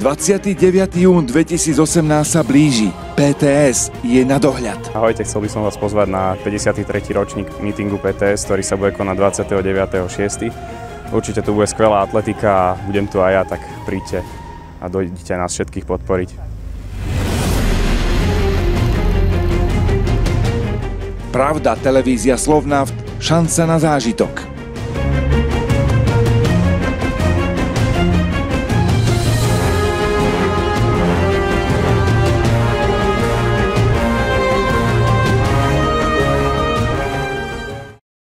29. jún 2018 sa blíži. PTS je na dohľad. Ahojte, chcel by som vás pozvať na 53. ročník mítingu PTS, ktorý sa bude konať 29.6. Určite tu bude skvelá atletika a budem tu aj ja, tak príďte a dojdite nás všetkých podporiť. Pravda, televízia Slovnaft, šanca na zážitok.